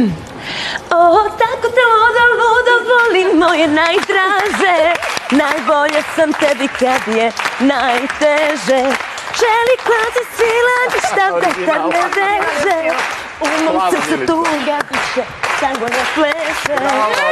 O, tako te ludo, ludo volim moje najdraže. Najbolje sam tebi kad je najteže. Želi klaci sila, ništa vetar ne veže. U mom srcu tuga piše, tango ne pleše.